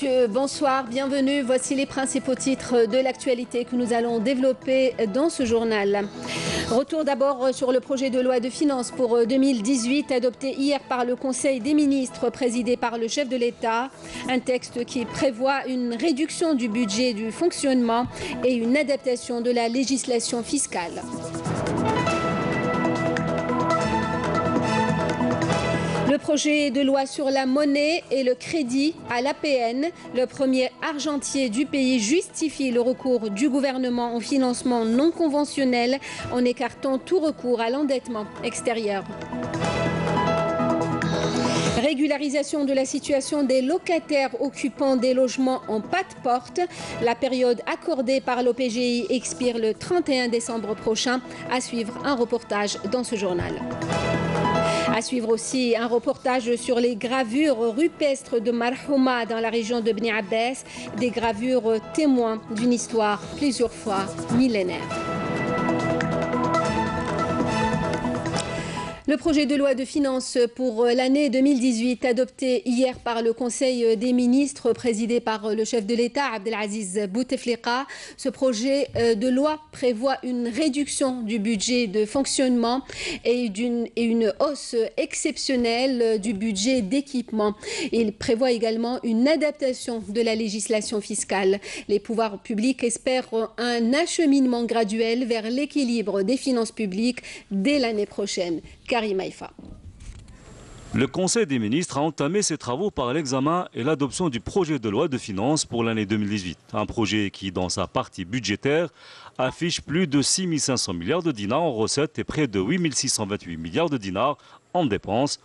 messieurs, bonsoir, bienvenue. Voici les principaux titres de l'actualité que nous allons développer dans ce journal. Retour d'abord sur le projet de loi de finances pour 2018 adopté hier par le Conseil des ministres présidé par le chef de l'État. Un texte qui prévoit une réduction du budget du fonctionnement et une adaptation de la législation fiscale. Le projet de loi sur la monnaie et le crédit à l'APN, le premier argentier du pays, justifie le recours du gouvernement au financement non conventionnel en écartant tout recours à l'endettement extérieur. Régularisation de la situation des locataires occupant des logements en pas de porte. La période accordée par l'OPGI expire le 31 décembre prochain. À suivre un reportage dans ce journal. À suivre aussi un reportage sur les gravures rupestres de Marhouma dans la région de Bni Abbas, des gravures témoins d'une histoire plusieurs fois millénaire. Le projet de loi de finances pour l'année 2018 adopté hier par le Conseil des ministres présidé par le chef de l'État Abdelaziz Bouteflika. Ce projet de loi prévoit une réduction du budget de fonctionnement et une hausse exceptionnelle du budget d'équipement. Il prévoit également une adaptation de la législation fiscale. Les pouvoirs publics espèrent un acheminement graduel vers l'équilibre des finances publiques dès l'année prochaine. Le Conseil des ministres a entamé ses travaux par l'examen et l'adoption du projet de loi de finances pour l'année 2018. Un projet qui, dans sa partie budgétaire, affiche plus de 6 500 milliards de dinars en recettes et près de 8 628 milliards de dinars en dépenses.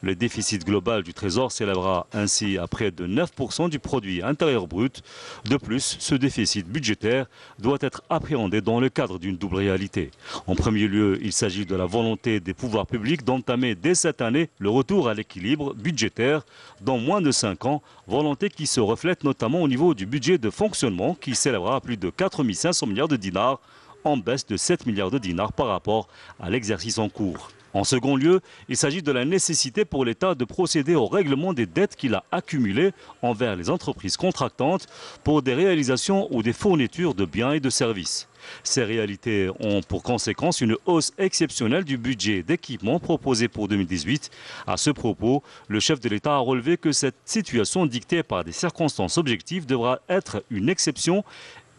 Le déficit global du Trésor s'élèvera ainsi à près de 9% du produit intérieur brut. De plus, ce déficit budgétaire doit être appréhendé dans le cadre d'une double réalité. En premier lieu, il s'agit de la volonté des pouvoirs publics d'entamer dès cette année le retour à l'équilibre budgétaire dans moins de 5 ans, volonté qui se reflète notamment au niveau du budget de fonctionnement qui s'élèvera à plus de 4 500 milliards de dinars en baisse de 7 milliards de dinars par rapport à l'exercice en cours. En second lieu, il s'agit de la nécessité pour l'État de procéder au règlement des dettes qu'il a accumulées envers les entreprises contractantes pour des réalisations ou des fournitures de biens et de services. Ces réalités ont pour conséquence une hausse exceptionnelle du budget d'équipement proposé pour 2018. À ce propos, le chef de l'État a relevé que cette situation dictée par des circonstances objectives devra être une exception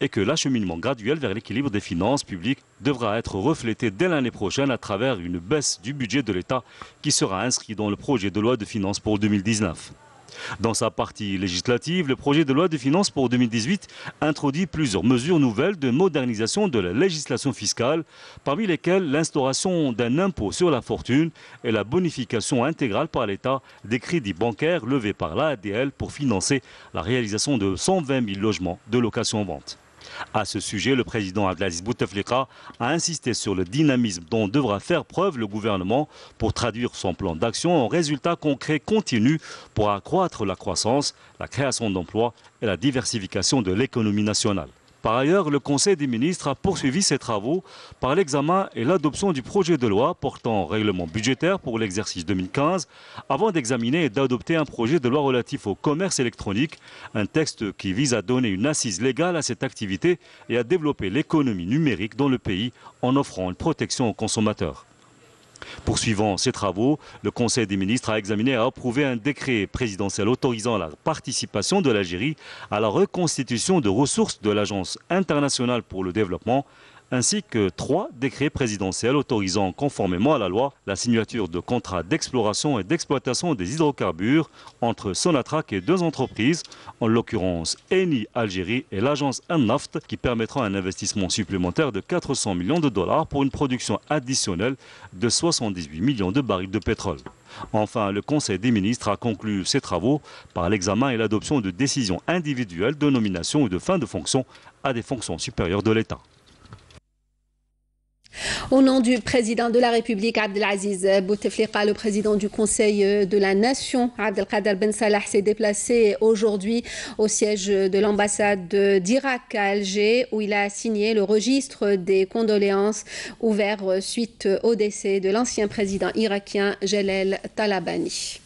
et que l'acheminement graduel vers l'équilibre des finances publiques devra être reflété dès l'année prochaine à travers une baisse du budget de l'État qui sera inscrit dans le projet de loi de finances pour 2019. Dans sa partie législative, le projet de loi de finances pour 2018 introduit plusieurs mesures nouvelles de modernisation de la législation fiscale, parmi lesquelles l'instauration d'un impôt sur la fortune et la bonification intégrale par l'État des crédits bancaires levés par l'ADL pour financer la réalisation de 120 000 logements de location-vente. À ce sujet, le président Abdelaziz Bouteflika a insisté sur le dynamisme dont devra faire preuve le gouvernement pour traduire son plan d'action en résultats concrets continus pour accroître la croissance, la création d'emplois et la diversification de l'économie nationale. Par ailleurs, le Conseil des ministres a poursuivi ses travaux par l'examen et l'adoption du projet de loi portant règlement budgétaire pour l'exercice 2015 avant d'examiner et d'adopter un projet de loi relatif au commerce électronique, un texte qui vise à donner une assise légale à cette activité et à développer l'économie numérique dans le pays en offrant une protection aux consommateurs. Poursuivant ces travaux, le Conseil des ministres a examiné et approuvé un décret présidentiel autorisant la participation de l'Algérie à la reconstitution de ressources de l'Agence internationale pour le développement ainsi que trois décrets présidentiels autorisant conformément à la loi la signature de contrats d'exploration et d'exploitation des hydrocarbures entre Sonatrach et deux entreprises, en l'occurrence Eni Algérie et l'agence Annaft, qui permettra un investissement supplémentaire de 400 millions de dollars pour une production additionnelle de 78 millions de barils de pétrole. Enfin, le Conseil des ministres a conclu ses travaux par l'examen et l'adoption de décisions individuelles de nomination ou de fin de fonction à des fonctions supérieures de l'État. Au nom du président de la République, Abdelaziz Bouteflika, le président du Conseil de la Nation, Abdelkader Ben Salah, s'est déplacé aujourd'hui au siège de l'ambassade d'Irak à Alger, où il a signé le registre des condoléances ouvert suite au décès de l'ancien président irakien Jalel Talabani.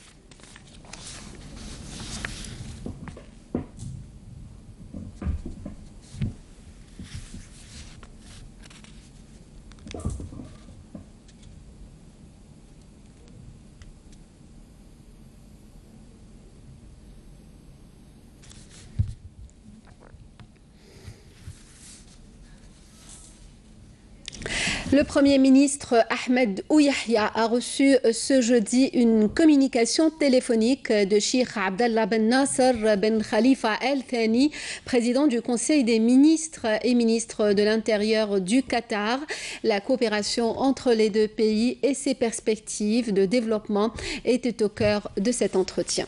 Le Premier ministre Ahmed Ouyahia a reçu ce jeudi une communication téléphonique de Sheikh Abdallah Ben Nasser Ben Khalifa Al Thani, président du Conseil des ministres et ministre de l'Intérieur du Qatar. La coopération entre les deux pays et ses perspectives de développement étaient au cœur de cet entretien.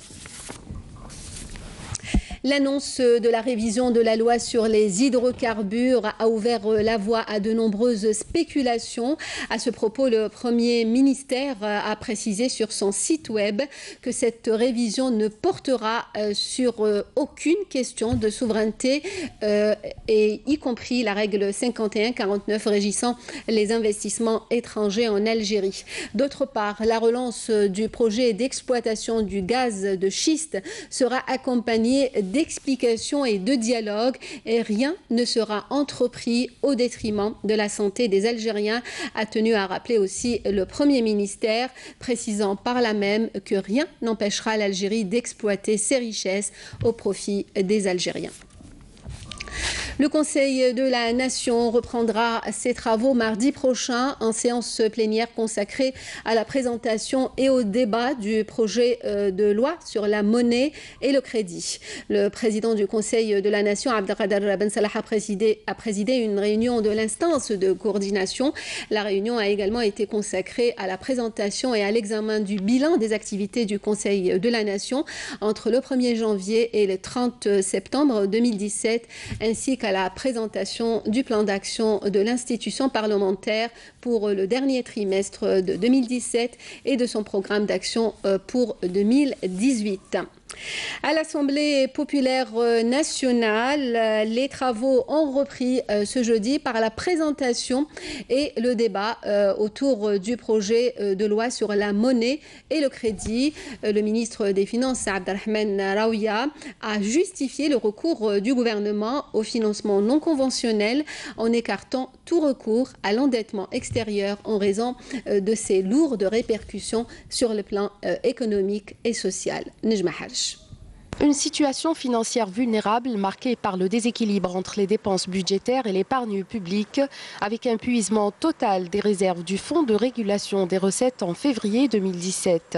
L'annonce de la révision de la loi sur les hydrocarbures a ouvert la voie à de nombreuses spéculations. À ce propos, le Premier ministère a précisé sur son site web que cette révision ne portera euh, sur euh, aucune question de souveraineté, euh, et y compris la règle 51-49 régissant les investissements étrangers en Algérie. D'autre part, la relance du projet d'exploitation du gaz de schiste sera accompagnée d'explication et de dialogue et rien ne sera entrepris au détriment de la santé des Algériens, a tenu à rappeler aussi le Premier ministère, précisant par là même que rien n'empêchera l'Algérie d'exploiter ses richesses au profit des Algériens. Le Conseil de la Nation reprendra ses travaux mardi prochain en séance plénière consacrée à la présentation et au débat du projet euh, de loi sur la monnaie et le crédit. Le président du Conseil de la Nation, Abdelkader Ben Salah, a présidé, a présidé une réunion de l'instance de coordination. La réunion a également été consacrée à la présentation et à l'examen du bilan des activités du Conseil de la Nation entre le 1er janvier et le 30 septembre 2017, ainsi qu'à à la présentation du plan d'action de l'institution parlementaire pour le dernier trimestre de 2017 et de son programme d'action euh, pour 2018. À l'Assemblée populaire euh, nationale, euh, les travaux ont repris euh, ce jeudi par la présentation et le débat autour du projet de loi sur la monnaie et le crédit. Le ministre des Finances, Abdelrahman Raouya, a justifié le recours du gouvernement au financement non conventionnel en écartant tout recours à l'endettement extérieur en raison de ses lourdes répercussions sur le plan économique et social. Une situation financière vulnérable marquée par le déséquilibre entre les dépenses budgétaires et l'épargne publique, avec un puisement total des réserves du Fonds de régulation des recettes en février 2017.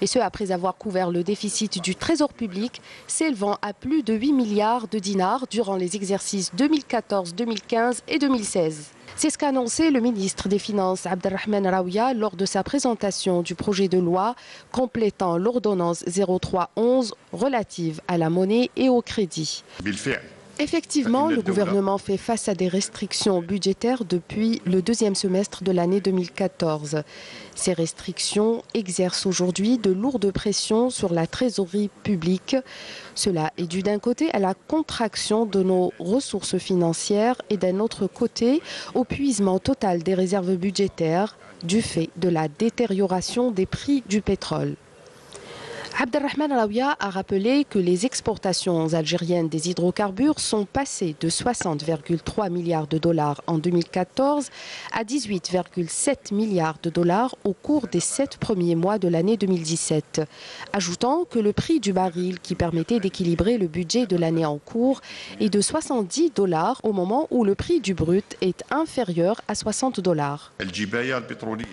Et ce, après avoir couvert le déficit du Trésor public, s'élevant à plus de 8 milliards de dinars durant les exercices 2014, 2015 et 2016. C'est ce qu'a annoncé le ministre des Finances Abdelrahman Raouia lors de sa présentation du projet de loi complétant l'ordonnance 0311 relative à la monnaie et au crédit. Effectivement, le gouvernement fait face à des restrictions budgétaires depuis le deuxième semestre de l'année 2014. Ces restrictions exercent aujourd'hui de lourdes pressions sur la trésorerie publique. Cela est dû d'un côté à la contraction de nos ressources financières et d'un autre côté au puisement total des réserves budgétaires du fait de la détérioration des prix du pétrole. Abdelrahman Alaouia a rappelé que les exportations algériennes des hydrocarbures sont passées de 60,3 milliards de dollars en 2014 à 18,7 milliards de dollars au cours des sept premiers mois de l'année 2017. Ajoutant que le prix du baril qui permettait d'équilibrer le budget de l'année en cours est de 70 dollars au moment où le prix du brut est inférieur à 60 dollars.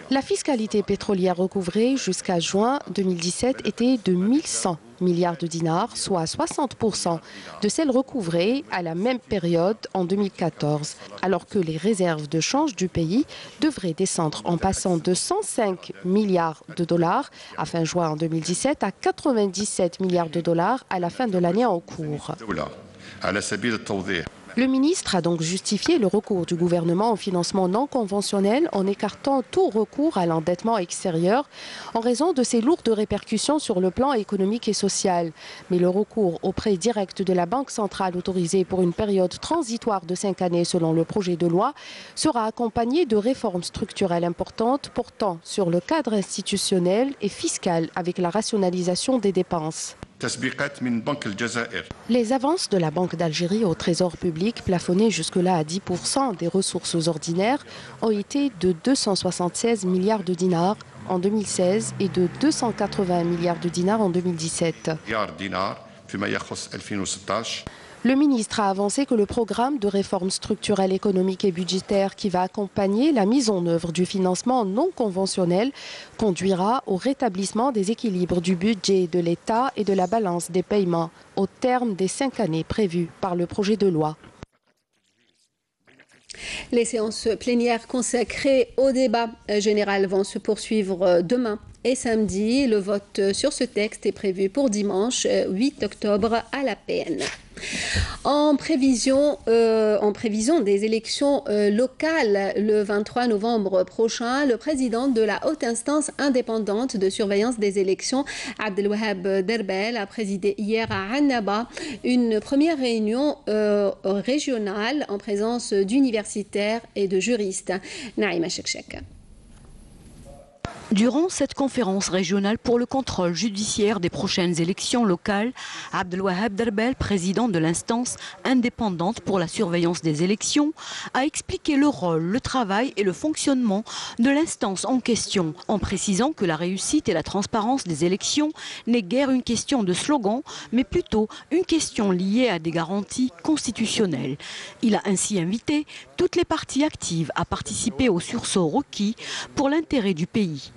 La fiscalité pétrolière recouvrée jusqu'à juin 2017 était de 1100 milliards de dinars, soit 60% de celles recouvrées à la même période en 2014, alors que les réserves de change du pays devraient descendre en passant de 105 milliards de dollars à fin juin en 2017 à 97 milliards de dollars à la fin de l'année en cours. Le ministre a donc justifié le recours du gouvernement au financement non conventionnel en écartant tout recours à l'endettement extérieur en raison de ses lourdes répercussions sur le plan économique et social. Mais le recours au prêt direct de la Banque centrale autorisé pour une période transitoire de cinq années selon le projet de loi sera accompagné de réformes structurelles importantes portant sur le cadre institutionnel et fiscal avec la rationalisation des dépenses. Les avances de la Banque d'Algérie au Trésor public, plafonnées jusque-là à 10% des ressources ordinaires, ont été de 276 milliards de dinars en 2016 et de 280 milliards de dinars en 2017. Le ministre a avancé que le programme de réforme structurelle économique et budgétaire qui va accompagner la mise en œuvre du financement non conventionnel conduira au rétablissement des équilibres du budget de l'État et de la balance des paiements au terme des cinq années prévues par le projet de loi. Les séances plénières consacrées au débat général vont se poursuivre demain et samedi. Le vote sur ce texte est prévu pour dimanche 8 octobre à la PN. En prévision, euh, en prévision des élections euh, locales le 23 novembre prochain, le président de la haute instance indépendante de surveillance des élections, Abdelwahab Derbel, a présidé hier à Annaba une première réunion euh, régionale en présence d'universitaires et de juristes. Naïma Shekshek. Durant cette conférence régionale pour le contrôle judiciaire des prochaines élections locales, Abdelwahab Derbel, président de l'instance indépendante pour la surveillance des élections, a expliqué le rôle, le travail et le fonctionnement de l'instance en question, en précisant que la réussite et la transparence des élections n'est guère une question de slogan, mais plutôt une question liée à des garanties constitutionnelles. Il a ainsi invité toutes les parties actives à participer au sursaut requis pour l'intérêt du pays.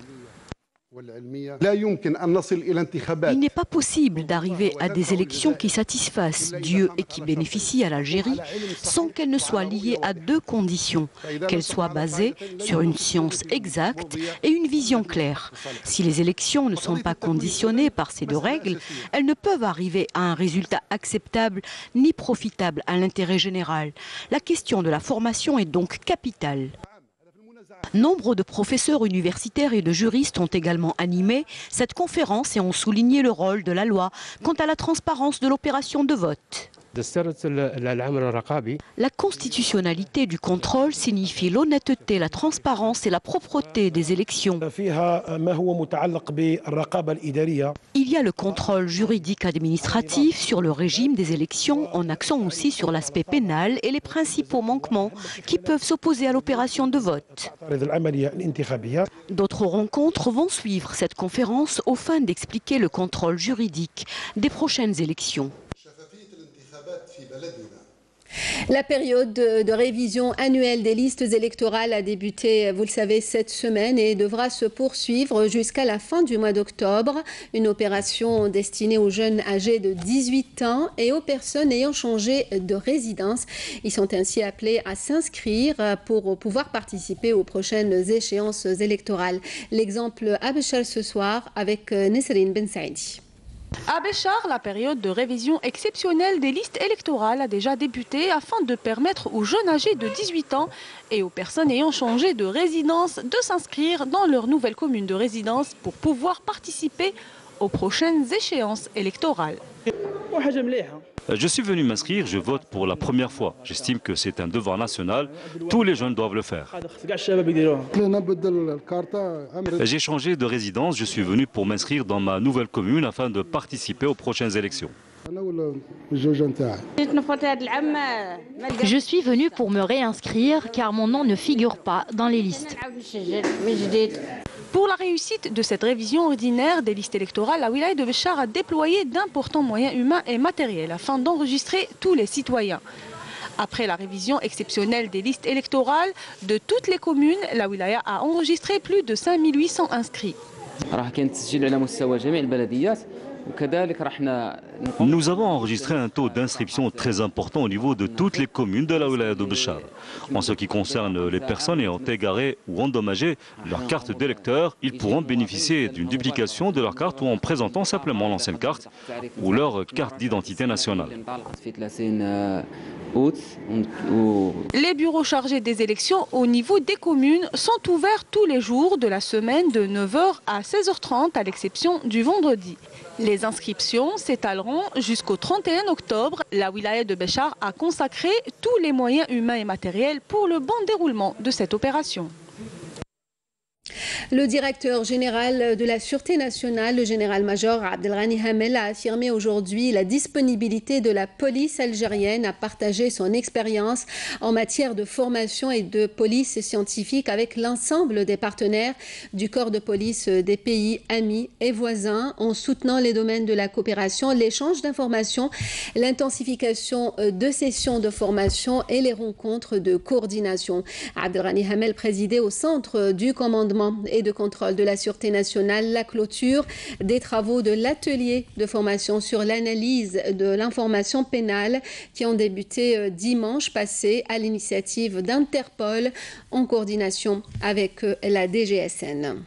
Il n'est pas possible d'arriver à des élections qui satisfassent Dieu et qui bénéficient à l'Algérie sans qu'elles ne soient liées à deux conditions, qu'elles soient basées sur une science exacte et une vision claire. Si les élections ne sont pas conditionnées par ces deux règles, elles ne peuvent arriver à un résultat acceptable ni profitable à l'intérêt général. La question de la formation est donc capitale. Nombre de professeurs universitaires et de juristes ont également animé cette conférence et ont souligné le rôle de la loi quant à la transparence de l'opération de vote. La constitutionnalité du contrôle signifie l'honnêteté, la transparence et la propreté des élections. Il y a le contrôle juridique administratif sur le régime des élections en accent aussi sur l'aspect pénal et les principaux manquements qui peuvent s'opposer à l'opération de vote. D'autres rencontres vont suivre cette conférence au fin d'expliquer le contrôle juridique des prochaines élections. La période de, révision annuelle des listes électorales a débuté, vous le savez, cette semaine et devra se poursuivre jusqu'à la fin du mois d'octobre. Une opération destinée aux jeunes âgés de 18 ans et aux personnes ayant changé de résidence. Ils sont ainsi appelés à s'inscrire pour pouvoir participer aux prochaines échéances électorales. L'exemple à Béchal ce soir avec Nesrine Ben Saidi. À Béchar, la période de révision exceptionnelle des listes électorales a déjà débuté afin de permettre aux jeunes âgés de 18 ans et aux personnes ayant changé de résidence de s'inscrire dans leur nouvelle commune de résidence pour pouvoir participer aux prochaines échéances électorales. Je suis venu m'inscrire, je vote pour la première fois. J'estime que c'est un devoir national, tous les jeunes doivent le faire. J'ai changé de résidence, je suis venu pour m'inscrire dans ma nouvelle commune afin de participer aux prochaines élections. Je suis venu pour me réinscrire car mon nom ne figure pas dans les listes. Pour la réussite de cette révision ordinaire des listes électorales, la wilaya de Béchar a déployé d'importants moyens humains et matériels afin d'enregistrer tous les citoyens. Après la révision exceptionnelle des listes électorales de toutes les communes, la wilaya a enregistré plus de 5800 inscrits. Nous avons enregistré un taux d'inscription très important au niveau de toutes les communes de la wilaya de Béchar. En ce qui concerne les personnes ayant égaré ou endommagé leur carte d'électeur, ils pourront bénéficier d'une duplication de leur carte ou en présentant simplement l'ancienne carte ou leur carte d'identité nationale. Les bureaux chargés des élections au niveau des communes sont ouverts tous les jours de la semaine de 9h à 16h30 à l'exception du vendredi. Les inscriptions s'étaleront jusqu'au 31 octobre. La wilaya de Béchar a consacré tous les moyens humains et matériels pour le bon déroulement de cette opération. Le directeur général de la Sûreté nationale, le général-major Abdelrani Hamel, a affirmé aujourd'hui la disponibilité de la police algérienne à partager son expérience en matière de formation et de police scientifique avec l'ensemble des partenaires du corps de police des pays amis et voisins en soutenant les domaines de la coopération, l'échange d'informations, l'intensification de sessions de formation et les rencontres de coordination. Abdelrani Hamel présidait au centre du commandement et de contrôle de la Sûreté nationale la clôture des travaux de l'atelier de formation sur l'analyse de l'information pénale qui ont débuté euh, dimanche passé à l'initiative d'Interpol en coordination avec euh, la DGSN.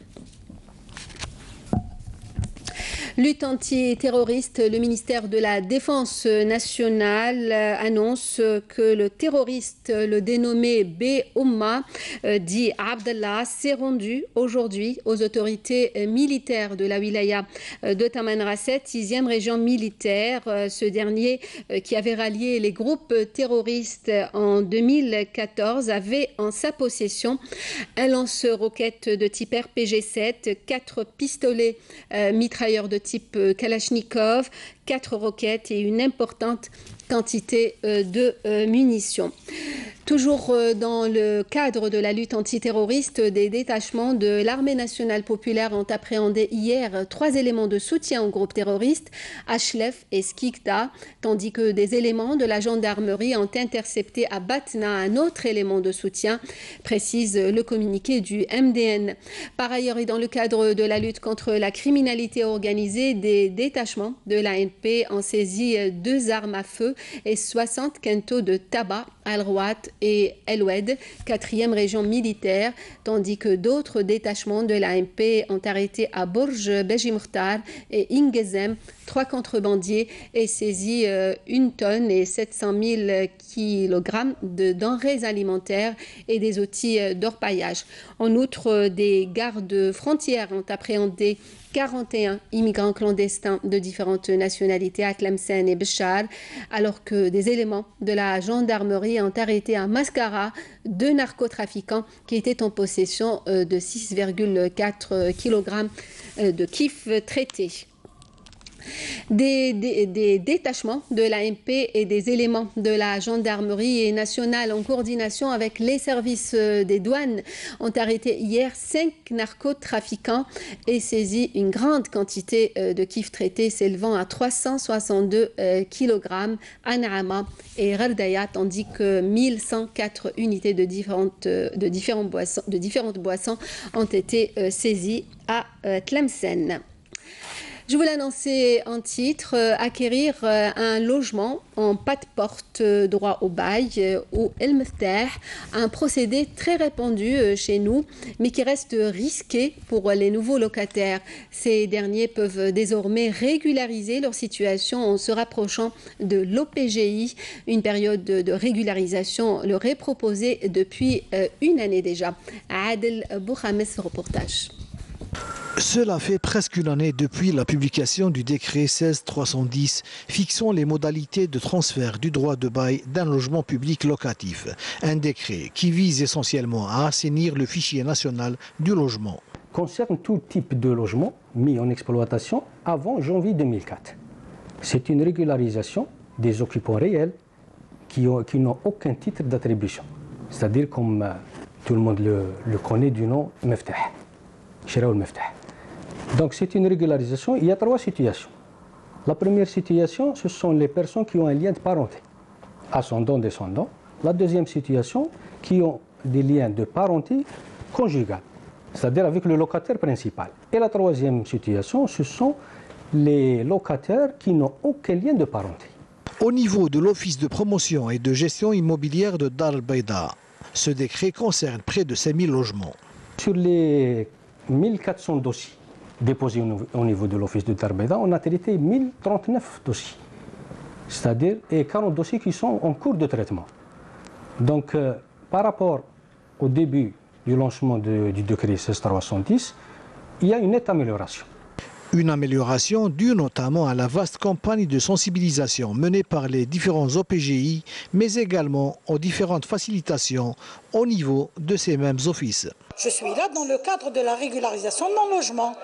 Lutte antiterroriste, le ministère de la Défense nationale annonce que le terroriste, le dénommé B. Oumma, euh, dit Abdallah, s'est rendu aujourd'hui aux autorités militaires de la wilaya euh, de Tamanrasset, 6e région militaire. Euh, ce dernier, qui avait rallié les groupes terroristes en 2014, avait en sa possession un lance-roquette de type RPG-7, quatre pistolets mitrailleurs de type euh, Kalachnikov, quatre roquettes et une importante quantité euh, de euh, munitions. Toujours euh, dans le cadre de la lutte antiterroriste, des détachements de l'armée nationale populaire ont appréhendé hier trois éléments de soutien au groupe terroriste, Ashlef et Skikta, tandis que des éléments de la gendarmerie ont intercepté à Batna un autre élément de soutien, précise le communiqué du MDN. Par ailleurs, et dans le cadre de la lutte contre la criminalité organisée, des détachements de l'ANP ont saisi deux armes à feu et 60 quintaux de tabac Al-Rouat et El-Oued, quatrième région militaire, tandis que d'autres détachements de l'AMP ont arrêté à Bourges, Bejimurtar et Ingezem trois contrebandiers et saisi euh, une tonne et 700 000 kilogrammes de denrées alimentaires et des outils euh, d'orpaillage. En outre, euh, des gardes frontières ont appréhendé 41 immigrants clandestins de différentes nationalités à Tlemcen et Béchar, alors que des éléments de la gendarmerie ont arrêté à Mascara deux narcotrafiquants qui étaient en possession de 6,4 kg de kif traités. Des, détachements de l'AMP et des éléments de la gendarmerie nationale en coordination avec les services euh, des douanes ont arrêté hier cinq narcotrafiquants et saisi une grande quantité euh, de kif traités s'élevant à 362 kg à Naama et Rardaya, tandis que 1104 unités de différentes, de différentes, boissons, ont été euh, saisies à Tlemcen. Je vous l'annonçais en titre, euh, acquérir euh, un logement en pas de porte euh, droit au bail ou El un procédé très répandu chez nous, mais qui reste risqué pour les nouveaux locataires. Ces derniers peuvent désormais régulariser leur situation en se rapprochant de l'OPGI. Une période de régularisation leur est proposée depuis une année déjà. Adel Bouhames, reportage. Cela fait presque une année depuis la publication du décret 16310 fixant les modalités de transfert du droit de bail d'un logement public locatif. Un décret qui vise essentiellement à assainir le fichier national du logement. Concerne tout type de logement mis en exploitation avant janvier 2004. C'est une régularisation des occupants réels qui, n'ont aucun titre d'attribution. C'est-à-dire comme euh, tout le monde le, le connaît du nom Meftah. Donc c'est une régularisation. Il y a trois situations. La première situation, ce sont les personnes qui ont un lien de parenté, ascendant-descendant. La deuxième situation, qui ont des liens de parenté conjugale, c'est-à-dire avec le locataire principal. Et la troisième situation, ce sont les locataires qui n'ont aucun lien de parenté. Au niveau de l'Office de promotion et de gestion immobilière de Dar Baïda, ce décret concerne près de 5000 logements. Sur les 1400 dossiers déposés au niveau de l'Office de Tarbeda, on a traité 1039 dossiers, c'est-à-dire et 40 dossiers qui sont en cours de traitement. Donc, euh, par rapport au début du lancement du décret 16310, il y a une nette amélioration. Une amélioration due notamment à la vaste campagne de sensibilisation menée par les différents OPGI, mais également aux différentes facilitations au niveau de ces mêmes offices. Je suis là dans le cadre de la régularisation de mon logement.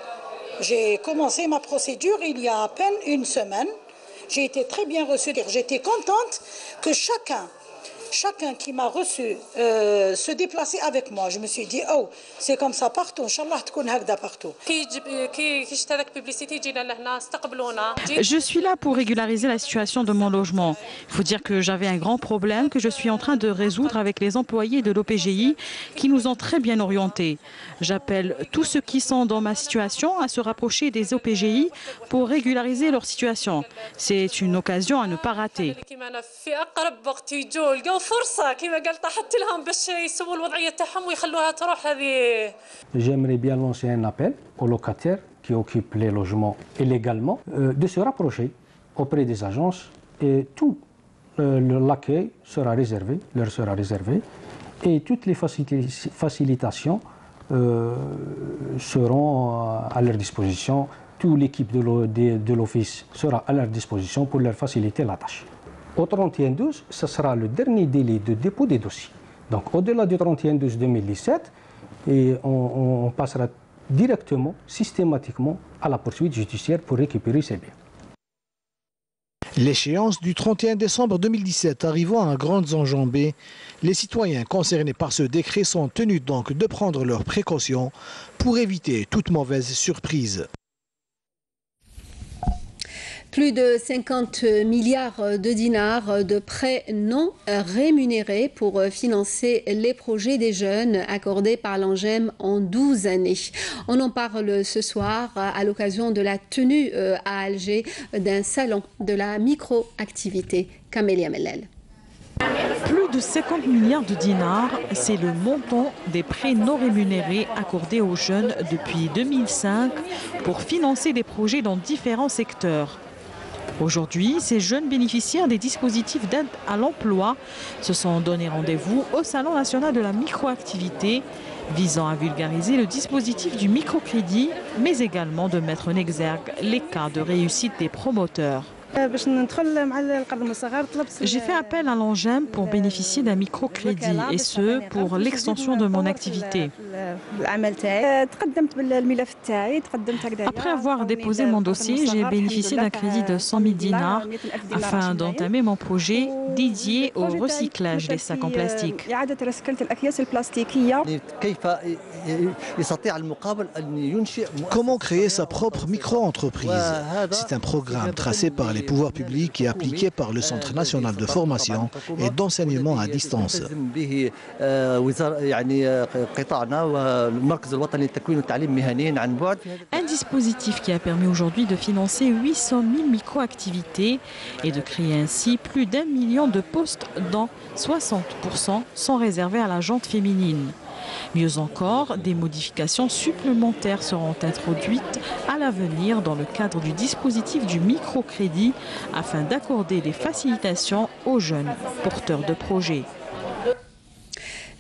J'ai commencé ma procédure il y a à peine une semaine. J'ai été très bien reçue. J'étais contente que chacun chacun qui m'a reçu euh, se déplacer avec moi. Je me suis dit, oh, c'est comme ça partout. Inch'Allah, partout. Je suis là pour régulariser la situation de mon logement. Il faut dire que j'avais un grand problème que je suis en train de résoudre avec les employés de l'OPGI qui nous ont très bien orientés. J'appelle tous ceux qui sont dans ma situation à se rapprocher des OPGI pour régulariser leur situation. C'est une occasion à ne pas rater. J'aimerais bien lancer un appel aux locataires qui occupent les logements illégalement euh, de se rapprocher auprès des agences et tout euh, l'accueil sera réservé, leur sera réservé et toutes les facilitations euh, seront à leur disposition. Toute l'équipe de l'office sera à leur disposition pour leur faciliter la tâche. Au 31-12, ce sera le dernier délai de dépôt des dossiers. Donc au-delà du 31-12 2017, et on, passera directement, systématiquement, à la poursuite judiciaire pour récupérer ces biens. L'échéance du 31 décembre 2017 arrivant à grandes enjambées, les citoyens concernés par ce décret sont tenus donc de prendre leurs précautions pour éviter toute mauvaise surprise. Plus de 50 milliards de dinars de prêts non rémunérés pour financer les projets des jeunes accordés par l'ANGEM en 12 années. On en parle ce soir à l'occasion de la tenue euh, à Alger d'un salon de la microactivité. Camélia Mellel. Plus de 50 milliards de dinars, c'est le montant des prêts non rémunérés accordés aux jeunes depuis 2005 pour financer des projets dans différents secteurs. Aujourd'hui, ces jeunes bénéficiaires des dispositifs d'aide à l'emploi se sont donné rendez-vous au Salon national de la microactivité visant à vulgariser le dispositif du microcrédit, mais également de mettre en exergue les cas de réussite des promoteurs. J'ai fait appel à l'ANGEM pour bénéficier d'un microcrédit et ce pour l'extension de mon activité. Après avoir déposé mon dossier, j'ai bénéficié d'un crédit de 100 000 dinars afin d'entamer mon projet dédié au recyclage des sacs en plastique. Comment créer sa propre micro-entreprise? C'est un programme tracé par les pouvoirs publics et appliqué par le Centre national de formation et d'enseignement à distance. Un dispositif qui a permis aujourd'hui de financer 800 000 micro-activités et de créer ainsi plus d'un million de postes dont 60% sont réservés à la jante féminine. Mieux encore, des modifications supplémentaires seront introduites à l'avenir dans le cadre du dispositif du microcrédit afin d'accorder des facilitations aux jeunes porteurs de projets.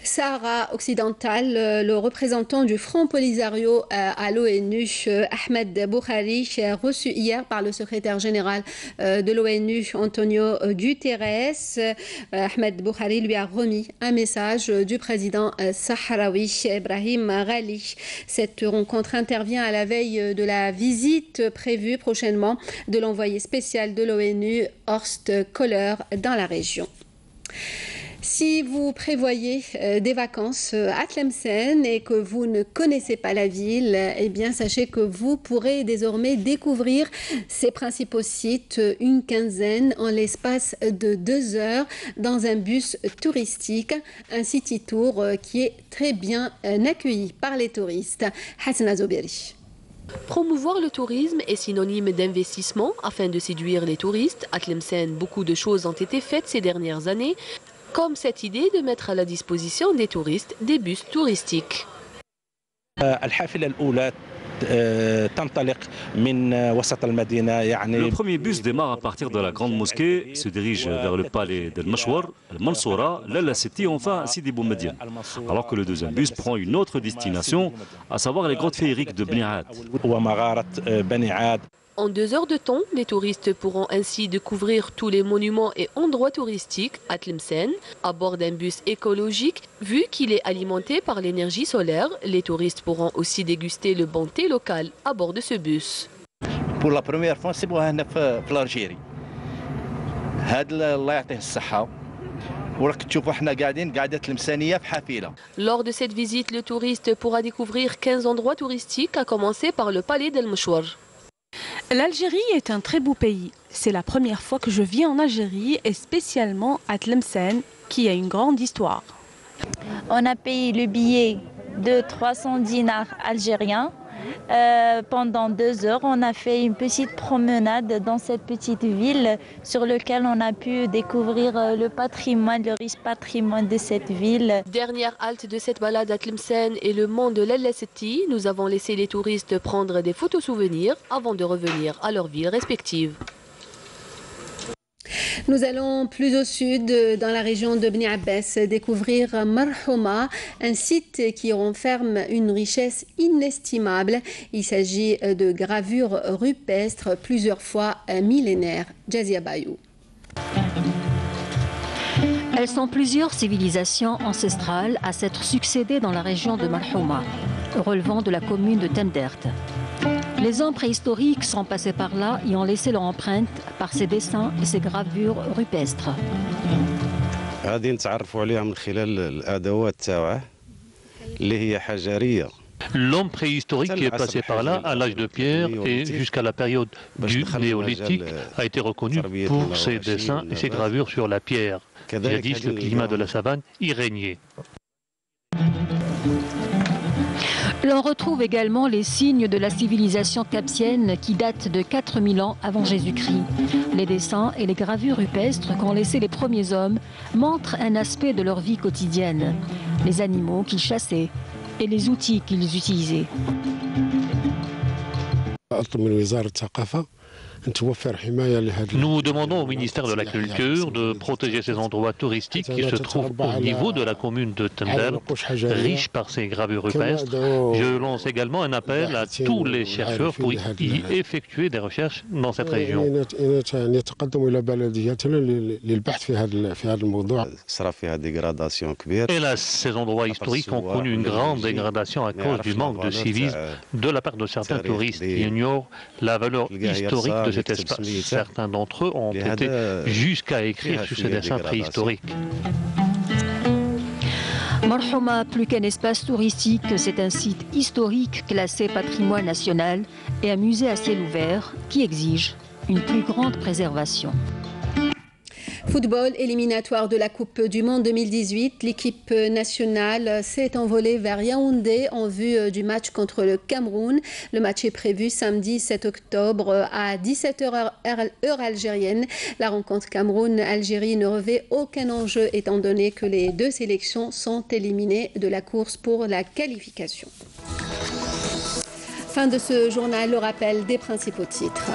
Sahara occidental, le représentant du Front Polisario euh, à l'ONU, euh, Ahmed Boukhari, reçu hier par le secrétaire général euh, de l'ONU, Antonio Guterres. Ahmed Boukhari lui a remis un message du président sahraoui, Ibrahim Ghali. Cette rencontre intervient à la veille de la visite prévue prochainement de l'envoyé spécial de l'ONU, Horst Kohler, dans la région. Si vous prévoyez euh, des vacances euh, à Tlemcen et que vous ne connaissez pas la ville, eh bien sachez que vous pourrez désormais découvrir ses principaux sites, une quinzaine en l'espace de deux heures dans un bus touristique, un city tour euh, qui est très bien accueilli par les touristes. Hassan. Promouvoir le tourisme est synonyme d'investissement afin de séduire les touristes. À Tlemcen, beaucoup de choses ont été faites ces dernières années, comme cette idée de mettre à la disposition des touristes des bus touristiques. Le premier bus démarre à partir de la grande mosquée, se dirige vers le palais d'El Mashwar, El Mansoura, l'El et enfin Sidi Boumediene. Alors que le deuxième bus prend une autre destination, à savoir les grottes féeriques de Bni'ad. En deux heures de temps, les touristes pourront ainsi découvrir tous les monuments et endroits touristiques à Tlemcen à bord d'un bus écologique. Vu qu'il est alimenté par l'énergie solaire, les touristes pourront aussi déguster le bon thé local à bord de ce bus. Pour la première fois, c'est l'Algérie. Lors de cette visite, le touriste pourra découvrir 15 endroits touristiques, à commencer par le palais d'El Mouchouar. L'Algérie est un très beau pays. C'est la première fois que je viens en Algérie et spécialement à Tlemcen qui a une grande histoire. On a payé le billet de 300 dinars algériens euh, pendant deux heures, on a fait une petite promenade dans cette petite ville sur laquelle on a pu découvrir euh, le patrimoine, le riche patrimoine de cette ville. Dernière halte de cette balade à Tlemcen et le mont de l'El-Leseti. Nous avons laissé les touristes prendre des photos souvenirs avant de revenir à leur ville respective. Nous allons plus au sud, dans la région de Bni découvrir Marhouma, un site qui renferme une richesse inestimable. Il s'agit de gravures rupestres, plusieurs fois millénaires. Jazia Bayou. Elles sont plusieurs civilisations ancestrales à s'être succédées dans la région de Marhouma, relevant de la commune de Tendert. Les hommes préhistoriques sont passés par là et ont laissé leur empreinte par ces dessins et ces gravures rupestres. L'homme préhistorique qui est passé par là à l'âge de pierre et jusqu'à la période du néolithique a été reconnu pour ses dessins et ses gravures sur la pierre. Jadis, le climat de la savane y régnait. L'on retrouve également les signes de la civilisation capsienne qui date de 4000 ans avant Jésus-Christ. Les dessins et les gravures rupestres qu'ont laissé les premiers hommes montrent un aspect de leur vie quotidienne, les animaux qu'ils chassaient et les outils qu'ils utilisaient. Nous demandons au ministère de la Culture de protéger ces endroits touristiques qui se trouvent au niveau de la commune de Tendel, riche par ses gravures rupestres. Je lance également un appel à tous les chercheurs pour y effectuer des recherches dans cette région. Hélas, ces endroits historiques ont connu une grande dégradation à cause du manque de civisme de la part de certains touristes qui ignorent la valeur historique de espace. Certains d'entre eux ont été jusqu'à écrire sur ces dessins préhistoriques. Marhouma, plus qu'un espace touristique, c'est un site historique classé patrimoine national et un musée à ciel ouvert qui exige une plus grande préservation. Football éliminatoire de la Coupe du Monde 2018. L'équipe nationale s'est envolée vers Yaoundé en vue euh, du match contre le Cameroun. Le match est prévu samedi 7 octobre à 17h heure algérienne. La rencontre Cameroun-Algérie ne revêt aucun enjeu étant donné que les deux sélections sont éliminées de la course pour la qualification. Fin de ce journal, le rappel des principaux titres.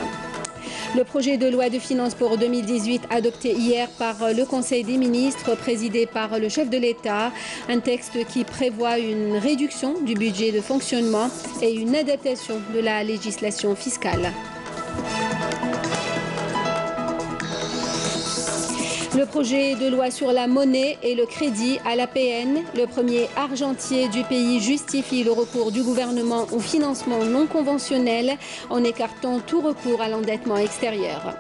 Le projet de loi de finances pour 2018 adopté hier par le Conseil des ministres présidé par le chef de l'État, un texte qui prévoit une réduction du budget de fonctionnement et une adaptation de la législation fiscale. Le projet de loi sur la monnaie et le crédit à l'APN, le premier argentier du pays, justifie le recours du gouvernement au financement non conventionnel en écartant tout recours à l'endettement extérieur.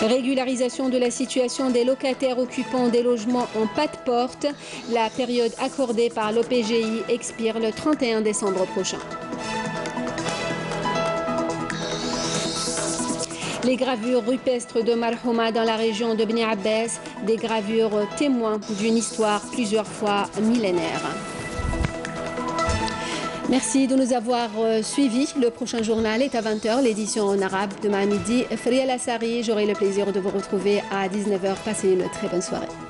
Régularisation de la situation des locataires occupant des logements en pas de porte. La période accordée par l'OPGI expire le 31 décembre prochain. Les gravures rupestres de Marhouma dans la région de Abbas, des gravures témoins d'une histoire plusieurs fois millénaire. Merci de nous avoir euh, suivis. Le prochain journal est à 20h, l'édition en arabe demain midi. Friel Assari, j'aurai le plaisir de vous retrouver à 19h. Passez une très bonne soirée.